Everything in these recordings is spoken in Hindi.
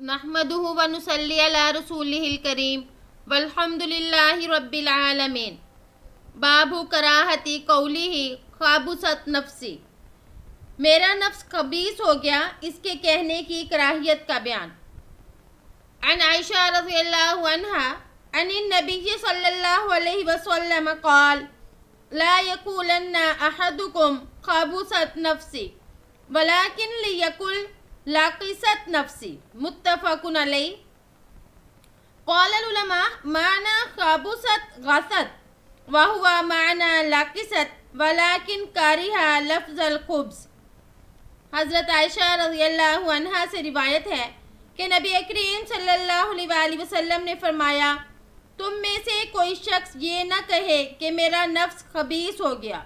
नहमदुहु व नुसल्ली अला रसूलिहिल करीम, वल्हम्दुलिल्लाहि रब्बिल आलमीन। बाबू कराहती कौलिही खाबुसत नफसी। मेरा नफ्स खबीस हो गया इसके कहने की कराहियत का बयान। अन आयशा रज़ियल्लाहु अन्हा अन नबी सल्लल्लाहु अलैहि वसल्लम क़ाल अहदुकुम खाबुसत नफसी वलाकिन लियकुल लाकिसत नफसी मुत्तफ़कुन लाकिसत वलाकिन कारिहा लफ्ज़ल खुब्स हज़रत आयशा रज़ियल्लाहु अन्हा से रिवायत है कि नबी करीम सल्लल्लाहु ने फरमाया तुम में से कोई शख्स ये न कहे कि मेरा नफ्स खबीस हो गया,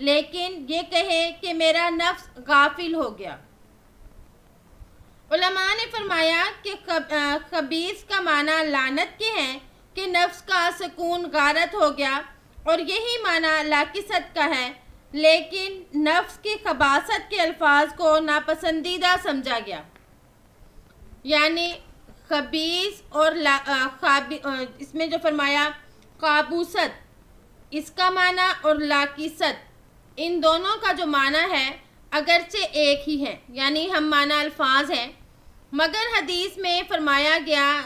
लेकिन ये कहे कि मेरा नफ्स गाफिल हो गया। उलमा ने फरमाया कि खबीस का माना लानत के हैं कि नफ्स का सुकून गारत हो गया, और यही माना लाकिसत का है, लेकिन नफ्स की खबासत के अल्फाज को नापसंदीदा समझा गया। यानी खबीस और खाबी इसमें जो फरमाया, काबूसत, इसका माना और लाकिसत, इन दोनों का जो माना है, अगरचे एक ही है, यानी हम माना अल्फाज हैं। मगर हदीस में फरमाया गया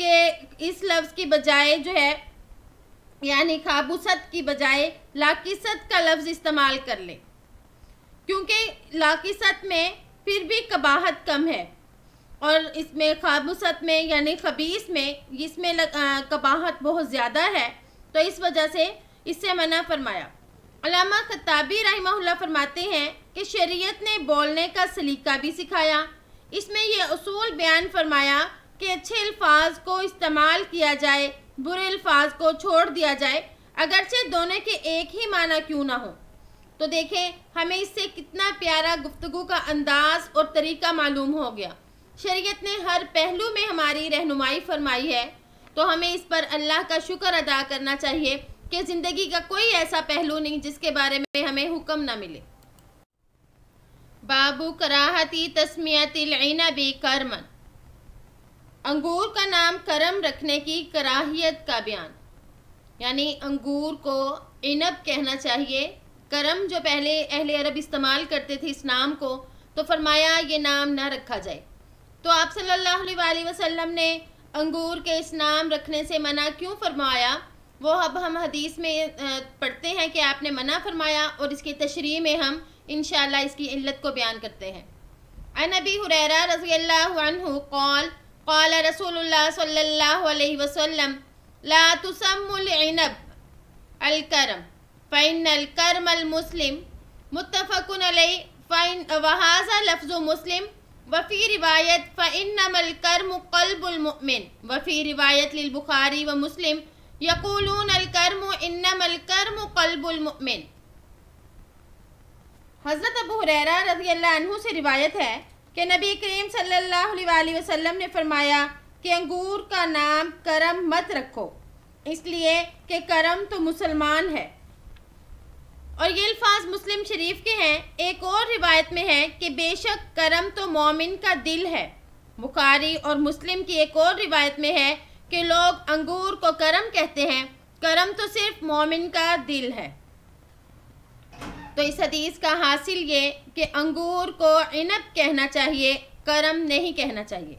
कि इस लफ्ज़ की बजाय जो है, यानी खाबूसत की बजाय लाकिसत का लफ्ज़ इस्तेमाल कर ले। क्योंकि लाकिसत में फिर भी कबाहत कम है। और इसमें खाबूसत में, यानी खबीस में, इसमें कबाहत बहुत ज़्यादा है। तो इस वजह से इससे मना फरमाया। अलामा खताबी रहमहुल्लाह फरमाते हैं कि शरीयत ने बोलने का सलीका भी सिखाया। इसमें यह असूल बयान फरमाया कि अच्छे अल्फाज को इस्तेमाल किया जाए, बुरे अल्फाज को छोड़ दिया जाए, अगरचे दोनों के एक ही माना क्यों ना हो। तो देखें, हमें इससे कितना प्यारा गुफ्तगु का अंदाज और तरीका मालूम हो गया। शरीयत ने हर पहलू में हमारी रहनुमाई फरमाई है तो हमें इस पर अल्लाह का शुक्र अदा करना चाहिए कि ज़िंदगी का कोई ऐसा पहलू नहीं जिसके बारे में हमें हुक्म ना मिले। बाबू कराहती तस्मियतिलबी करमन। अंगूर का नाम करम रखने की कराहियत का बयान। यानी अंगूर को इनब कहना चाहिए। करम जो पहले अहले अरब इस्तेमाल करते थे इस नाम को तो फरमाया ये नाम ना रखा जाए। तो आप सल्लल्लाहु अलैहि वसल्लम ने अंगूर के इस नाम रखने से मना क्यों फरमाया? वो अब हम हदीस में पढ़ते हैं कि आपने मना फरमाया और इसकी तशरी में हम इन इसकी इल्लत को बयान करते हैं। अनबी हुरैरा रज़ी कौल कौल रसूलुल्लाह सल्लल्लाहु अलैहि वसल्लम, ला अलकरम फ़ैन अलकरम अलमुस्लिम अलैहि फ़ैन वहाज़ा लफ्ज़ु मुस्लिम वफ़ी रिवायत फ़इन्नमल कर्म क़ल्बुल वफ़ी रिवायत लिल व मुस्लिम यकूलून अलकर्म इन्नमल कर्म क़ल्बुल हज़रत अबू हुरैरा रज़ी अल्लाह से रिवायत है कि नबी करीम सल्लल्लाहु अलैहि वसल्लम ने फरमाया कि अंगूर का नाम करम मत रखो इसलिए कि करम तो मुसलमान है और ये अल्फाज मुस्लिम शरीफ के हैं। एक और रिवायत में है कि बेशक करम तो मोमिन का दिल है। बुखारी और मुस्लिम की एक और रिवायत में है कि लोग अंगूर को करम कहते हैं। करम तो सिर्फ़ मोमिन का दिल है। तो इस हदीस का हासिल ये कि अंगूर को इनब कहना चाहिए, करम नहीं कहना चाहिए।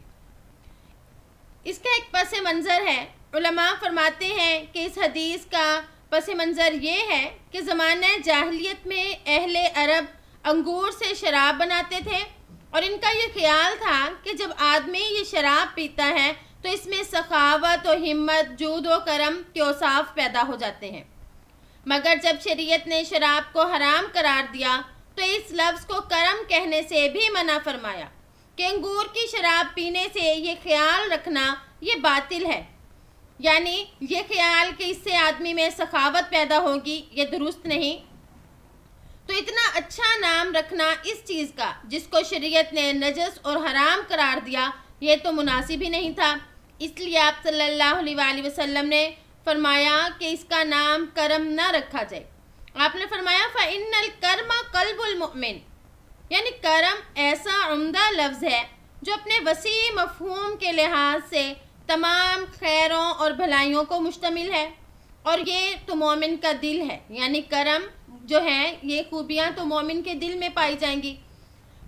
इसका एक पस मंज़र है फरमाते हैं कि इस हदीस का पस मंज़र ये है कि ज़माना जाहलीत में अहल अरब अंगूर से शराब बनाते थे और इनका ये ख्याल था कि जब आदमी ये शराब पीता है तो इसमें सखावत और हिम्मत, जूद व करम के औसाफ पैदा हो जाते हैं। मगर जब शरीयत ने शराब को हराम करार दिया तो इस लफ्ज़ को करम कहने से भी मना फरमाया कि अंगूर की शराब पीने से ये ख्याल रखना, ये बातिल है। यानी ये ख्याल कि इससे आदमी में सखावत पैदा होगी, ये दुरुस्त नहीं। तो इतना अच्छा नाम रखना इस चीज़ का, जिसको शरीयत ने नजस और हराम करार दिया, ये तो मुनासिब ही नहीं था। इसलिए आप सल्लल्लाहु अलैहि वसल्लम ने फरमाया कि इसका नाम करम ना रखा जाए। आपने फरमाया फ़िन कर्मा कल्बुल मुमिन। यानी करम ऐसा उम्दा लफ्ज़ है, जो अपने वसी मफहूम के लिहाज से तमाम खैरों और भलाइयों को मुश्तमिल है। और ये तो मोमिन का दिल है, यानी करम जो है, ये खूबियाँ तो मोमिन के दिल में पाई जाएँगी।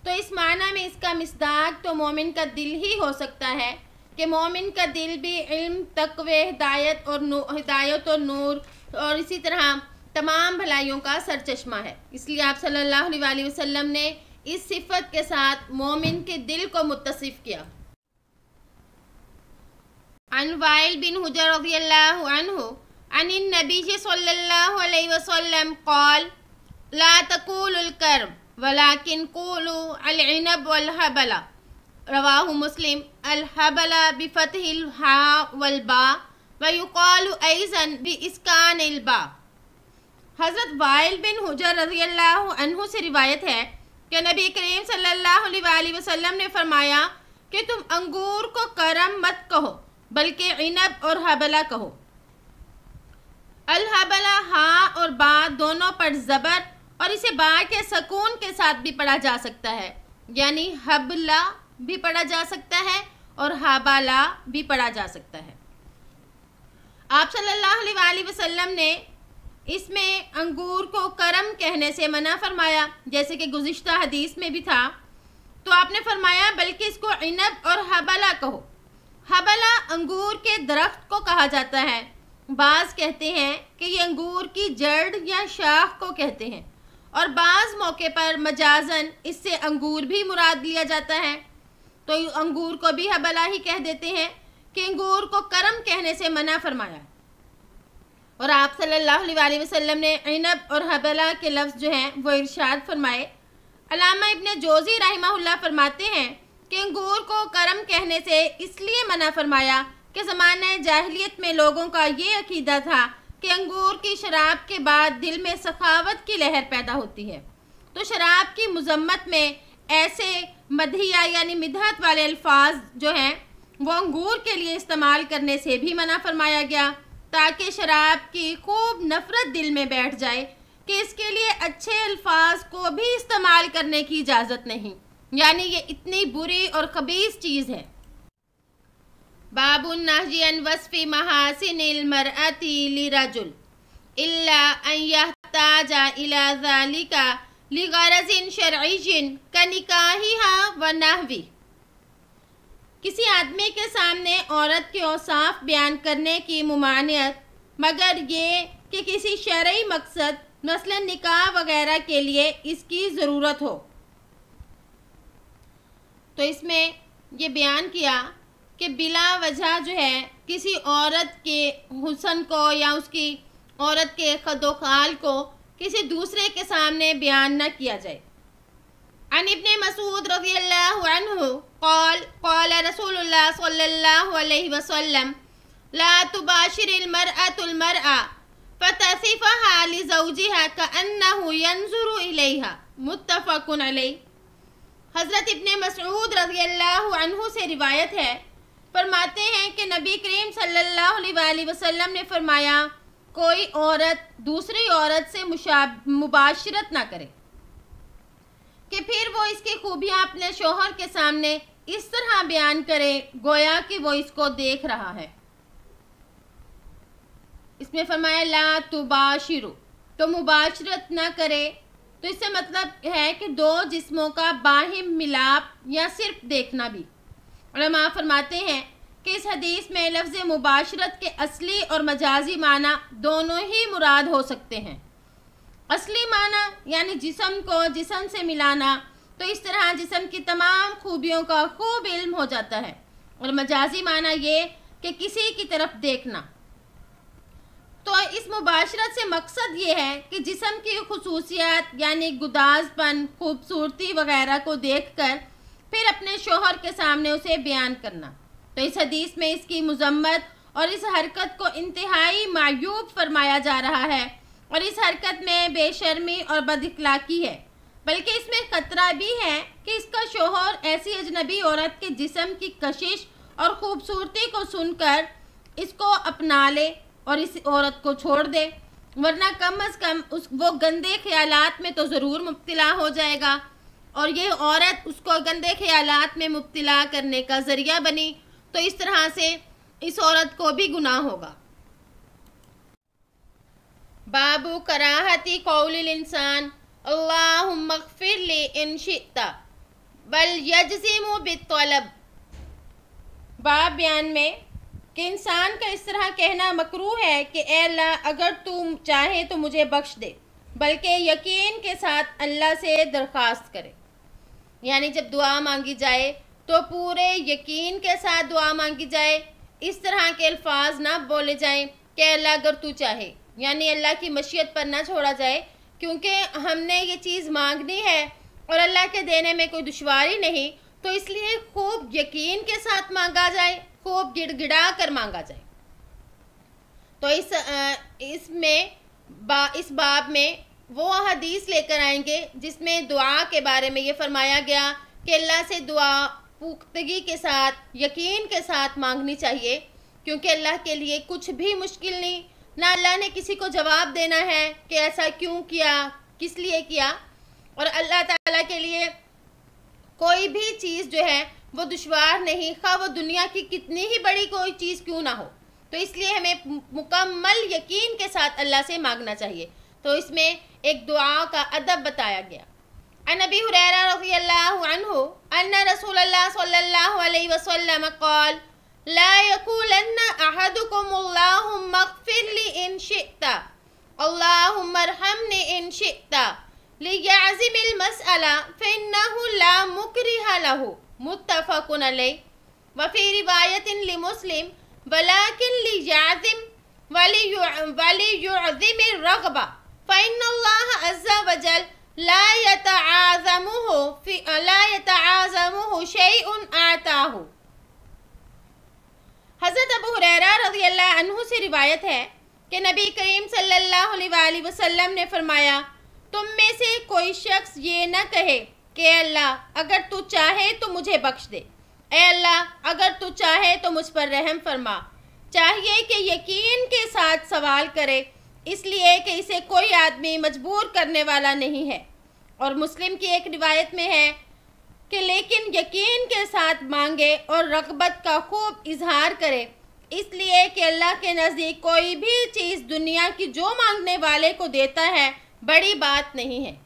तो इस माना में इसका मिसदाक तो मोमिन का दिल ही हो सकता है कि मोमिन का दिल भी इल्म, तकवे, हिदायत और हिदायत और नूर और इसी तरह तमाम भलाइयों का सरचश्मा है। इसलिए आप सल्लल्लाहु अलैहि वसल्लम ने इस सिफत के साथ मोमिन के दिल को मुतसिफ किया। हुजर रज़ी अल्लाह अन्हु अन नबी सल्लल्लाहु अलैहि वसल्लम क़ाल ला तकूलुल कर्म वलाकिन कूलू अल इनब वल हबला रवाहु मुस्लिम अल हबला बिफतहिल हा वल बा व युकालु ऐज़न बि इस्कान बा हज़रत वाइल बिन हुजर रज़ी अल्लाह से रिवायत है कि नबी करीम सल्लल्लाहु अलैहि वसल्लम ने फरमाया कि तुम अंगूर को करम मत कहो बल्कि इनब और हबला कहो। अलहबला, हा और बा दोनों पर ज़बर और इसे बा के सकून के साथ भी पढ़ा जा सकता है। यानी हबला भी पढ़ा जा सकता है और हबाला भी पढ़ा जा सकता है। आप सल्लल्लाहु अलैहि वसल्लम ने इसमें अंगूर को करम कहने से मना फरमाया, जैसे कि गुज्त हदीस में भी था। तो आपने फरमाया, बल्कि इसको इनब और हबला कहो। हबला अंगूर के दरख्त को कहा जाता है। बाज़ कहते हैं कि ये अंगूर की जड़ या शाख को कहते हैं। और बाज़ मौके पर मजाजन इससे अंगूर भी मुराद लिया जाता है। तो अंगूर को भी हबला ही कह देते हैं कि अंगूर को करम कहने से मना फरमाया। और आप सल्लल्लाहु अलैहि वसल्लम ने इनब और हबला के लफ्ज़ जो हैं, वो इरशाद फरमाए। अलामा इब्ने जोज़ी रहमा फरमाते हैं कि अंगूर को करम कहने से इसलिए मना फरमाया कि ज़माना जाहलीत में लोगों का ये अकीदा था कि अंगूर की शराब के बाद दिल में सखावत की लहर पैदा होती है। तो शराब की मजम्मत में ऐसे मधिया यानी मिदहत वाले अल्फाज जो हैं, वो अंगूर के लिए इस्तेमाल करने से भी मना फरमाया गया, ताकि शराब की खूब नफ़रत दिल में बैठ जाए कि इसके लिए अच्छे अल्फाज को भी इस्तेमाल करने की इजाज़त नहीं। यानी ये इतनी बुरी और खबीस चीज़ है। बाबुन वसफ़ी महासिन रजुल इल्ला इला ज़ालिका लिगरजिन व नहवी। किसी आदमी के सामने औरत के औसाफ बयान करने की ममानियत, मगर ये कि किसी शर्य मकसद, मसलन निकाह वगैरह के लिए इसकी ज़रूरत हो। तो इसमें ये बयान किया कि बिला वजह जो है, किसी औरत के हुसन को या उसकी औरत के खदोखाल को किसी दूसरे के सामने बयान न किया जाए। अन इब्ने मसूद रज़ी क़ाल क़ाल अलैहि वसल्लम, ला तुबाशिरिल मरअतुल मरअ फतसिफहा लिज़ौजिहा कअन्नहु यंजुरु इलैहा मुत्तफ़क़ुन अलैहि। हज़रत इब्ने मसऊद रज़ी से रिवायत है। फरमाते हैं कि नबी करीम सल्लल्लाहु वसल्लम ने फरमाया, कोई औरत दूसरी औरत से मुबाशरत ना करे कि फिर वो इसकी खूबियाँ अपने शोहर के सामने इस तरह बयान करे, गोया कि वो इसको देख रहा है। इसमें फरमाया, ला तुबाशिरु तो मुबाशरत ना करे तो इससे मतलब है कि दो जिस्मों का बाहिम मिलाप या सिर्फ़ देखना भी। और फरमाते हैं कि इस हदीस में लफ्ज़ मुबाशरत के असली और मजाजी माना दोनों ही मुराद हो सकते हैं। असली माना, यानी जिसम को जिसम से मिलाना तो इस तरह जिसम की तमाम खूबियों का खूब इल्म हो जाता है। और मजाजी माना ये कि किसी की तरफ़ देखना। तो इस मुबाशरत से मकसद ये है कि जिसम की खसूसियात, यानी गुदाजपन खूबसूरती वगैरह को देखकर फिर अपने शोहर के सामने उसे बयान करना। तो इस हदीस में इसकी मजम्मत और इस हरकत को इंतहाई मायूब फरमाया जा रहा है और इस हरकत में बेशर्मी और बदखलाकी है। बल्कि इसमें खतरा भी है कि इसका शोहर ऐसी अजनबी औरत के जिसम की कशिश और ख़ूबसूरती को सुनकर इसको अपना ले और इस औरत को छोड़ दे, वरना कम अज़ कम उस, वो गंदे ख्यालात में तो ज़रूर मुब्तला हो जाएगा। और ये औरत उसको गंदे ख्यालात में मुब्तला करने का ज़रिया बनी तो इस तरह से इस औरत को भी गुनाह होगा। बाबू कराहती कौल इंसान अल्लाहफ़िरली इन शिता बल यजजिम बितलब बाब बयान में कि इंसान का इस तरह कहना मकरू है कि अल्लाह, अगर तू चाहे तो मुझे बख्श दे, बल्कि यकीन के साथ अल्लाह से दरख्वास्त करे। यानी जब दुआ मांगी जाए तो पूरे यकीन के साथ दुआ मांगी जाए। इस तरह के अल्फाज ना बोले जाएँ कि अल्लाह, अगर तू चाहे। यानी अल्लाह की मशीयत पर ना छोड़ा जाए, क्योंकि हमने ये चीज़ मांगनी है और अल्लाह के देने में कोई दुशारी नहीं तो इसलिए खूब यकीन के साथ मांगा जाए। खूब गिड़गिड़ा कर मांगा जाए। तो इस इसमें बा, इस बाब में वो हदीस लेकर आएँगे, जिसमें दुआ के बारे में ये फरमाया गया कि अल्लाह से दुआ पुख्तगी के साथ, यकीन के साथ मांगनी चाहिए, क्योंकि अल्लाह के लिए कुछ भी मुश्किल नहीं। ना अल्लाह ने किसी को जवाब देना है कि ऐसा क्यों किया, किस लिए किया। और अल्लाह ताला के लिए कोई भी चीज़ जो है वो दुशवार नहीं, खा वो दुनिया की कितनी ही बड़ी कोई चीज़ क्यों ना हो। तो इसलिए हमें मुकम्मल यकीन के साथ अल्लाह से मांगना चाहिए। तो इसमें एक दुआ का अदब बताया गया। अनबी हुरैरा रज़ी अल्लाह अन्न रसूलुल्लाह सल्लल्लाहु अलैहि वसल्लम क़ाल, ला यक़ूलन्न अहदुकुम अल्लाहुम्मा इग़फिरली इन शिअता अल्लाहुम्मा अरहमनी इन शिअता लियअज़िमिल मसअला फ़इन्नहु ला मुकरिह लहु। मुत्तफ़क़ुन अलैहि व लिमुस्लिम वलाकिन लियअज़िम वलियुअज़िमिर रग़बा फ़इन्नल्लाह अज़्ज़ वजल ला यतआज़मुहु ला यतआज़मुहु शैउन आताहु हज़रत अबू हुरैरा रज़ी अल्लाह अन्हु से रिवायत है कि नबी करीम सल्लल्लाहु अलैहि वसल्लम ने फरमाया, तुम में से कोई शख्स ये न कहे कि अल्लाह, अगर तू चाहे तो मुझे बख्श दे। ए अल्लाह, अगर तू चाहे तो मुझ पर रहम फरमा। चाहिए कि यकीन के साथ सवाल करे, इसलिए कि इसे कोई आदमी मजबूर करने वाला नहीं है। और मुस्लिम की एक रिवायत में है कि लेकिन यकीन के साथ मांगे और रगबत का खूब इजहार करे। इसलिए कि अल्लाह के नज़दीक कोई भी चीज़ दुनिया की जो मांगने वाले को देता है, बड़ी बात नहीं है।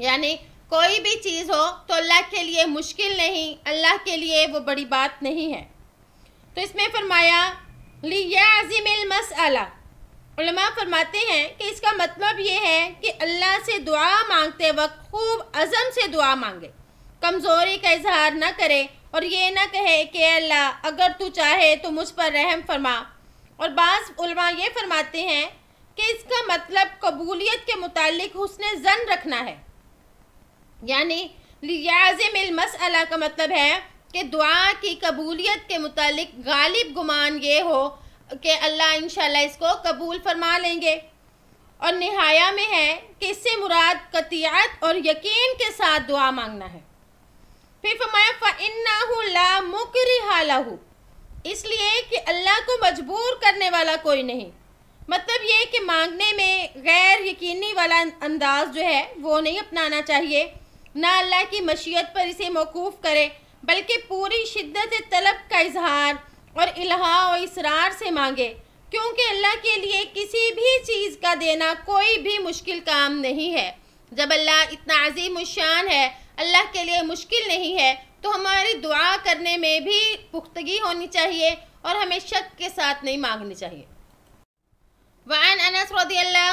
यानी कोई भी चीज़ हो तो अल्लाह के लिए मुश्किल नहीं, अल्लाह के लिए वो बड़ी बात नहीं है। तो इसमें फरमाया लिया उलमा फरमाते हैं कि इसका मतलब ये है कि अल्लाह से दुआ मांगते वक्त खूब अज़म से दुआ मांगे। कमज़ोरी का इजहार ना करे और ये ना कहे कि अल्लाह, अगर तू चाहे तो मुझ पर रहम फरमा। और बाज़ ये फरमाते हैं कि इसका मतलब कबूलियत के मुतालिक हुसन जन रखना है। यानी लियाज़िम मसला का मतलब है कि दुआ की कबूलियत के मुतालिक गालिब गुमान ये हो कि अल्लाह इन इसको कबूल फरमा लेंगे। और नहाया में है कि इससे मुराद कतियात और यकीन के साथ दुआ मांगना है। फिर फरमाया फ़िन्ना मुकरिहालहू इसलिए कि अल्लाह को मजबूर करने वाला कोई नहीं। मतलब ये कि मांगने में गैर यकीनी वाला अंदाज जो है, वो नहीं अपनाना चाहिए। ना अल्लाह की मशीयत पर इसे मौकूफ़ करे, बल्कि पूरी शिद्दत तलब का इजहार और इल्हा और इसरार से मांगे, क्योंकि अल्लाह के लिए किसी भी चीज़ का देना कोई भी मुश्किल काम नहीं है। जब अल्लाह इतना अजीम शान है, अल्लाह के लिए मुश्किल नहीं है तो हमारी दुआ करने में भी पुख्तगी होनी चाहिए और हमें शक के साथ नहीं मांगनी चाहिए। वन अनस रदी अल्लाह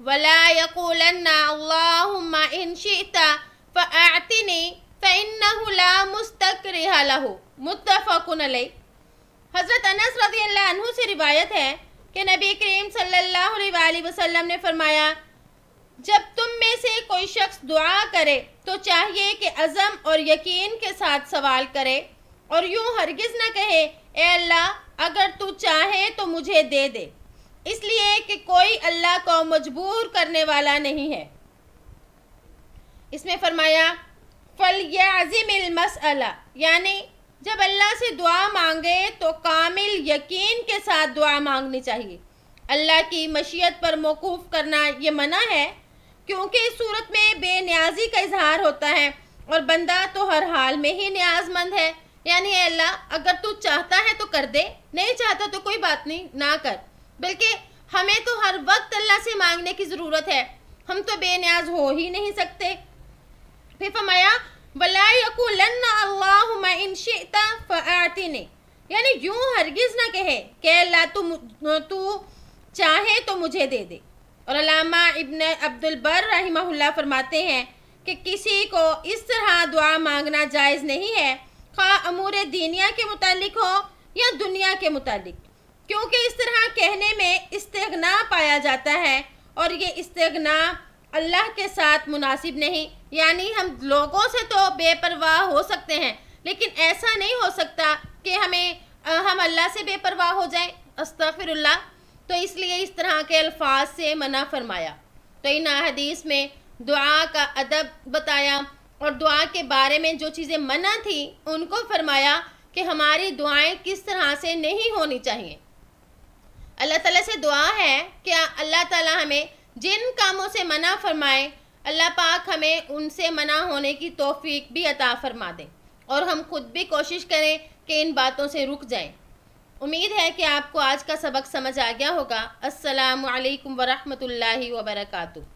वला यकूलन्ना अल्लाहुम्मा इन शिअता फ़अतिनी फ़इन्नहु ला मुस्तकरिह लहु मुत्तफ़क़ुन अलैह हज़रत अनस रज़ी अल्लाह अन्हु से रिवायत है कि नबी करीम सल्लल्लाहु अलैहि वसल्लम ने फरमाया जब तुम में से कोई शख्स दुआ करे तो चाहिए कि अज़म और यकीन के साथ सवाल करे। और यूँ हरगिज़ न कहे, ए अल्लाह, अगर तू चाहे तो मुझे दे दे। इसलिए कि कोई अल्लाह को मजबूर करने वाला नहीं है। इसमें फरमाया, फल याजिम मसला यानी, जब अल्लाह से दुआ मांगे तो कामिल यकीन के साथ दुआ मांगनी चाहिए। अल्लाह की मशीयत पर मौकूफ़ करना ये मना है क्योंकि इस सूरत में बेनियाजी का इजहार होता है और बंदा तो हर हाल में ही न्याजमंद है। यानी अल्लाह, अगर तू चाहता है तो कर दे, नहीं चाहता तो कोई बात नहीं, ना कर। बल्कि हमें तो हर वक्त अल्लाह से मांगने की ज़रूरत है। हम तो बेनियाज हो ही नहीं सकते। फिर फरमाया यानी यूँ हरगिज ना कहे कि अल्लाह तू तू चाहे तो मुझे दे दे। और इब्न अब्दुल बर रही फरमाते हैं कि किसी को इस तरह दुआ मांगना जायज़ नहीं है खा अमूर दीनिया के मुतालिक हो या दुनिया के मुतालिक। क्योंकि इस तरह कहने में इस्तेगना पाया जाता है और ये इस्तेगना अल्लाह के साथ मुनासिब नहीं। यानी हम लोगों से तो बेपरवाह हो सकते हैं, लेकिन ऐसा नहीं हो सकता कि हमें हम अल्लाह से बेपरवाह हो जाएँ। अस्तफ़िरुल्लाह तो इसलिए इस तरह के अल्फाज से मना फरमाया। तो इन हदीस में दुआ का अदब बताया और दुआ के बारे में जो चीज़ें मना थी, उनको फरमाया कि हमारी दुआएँ किस तरह से नहीं होनी चाहिए। अल्लाह ताला से दुआ है कि अल्लाह ताला हमें जिन कामों से मना फरमाए, अल्लाह पाक हमें उनसे मना होने की तोफ़ी भी अता फरमा दें और हम खुद भी कोशिश करें कि इन बातों से रुक जाएँ। उम्मीद है कि आपको आज का सबक समझ आ गया होगा। अस्सलाम वरहमल वर्का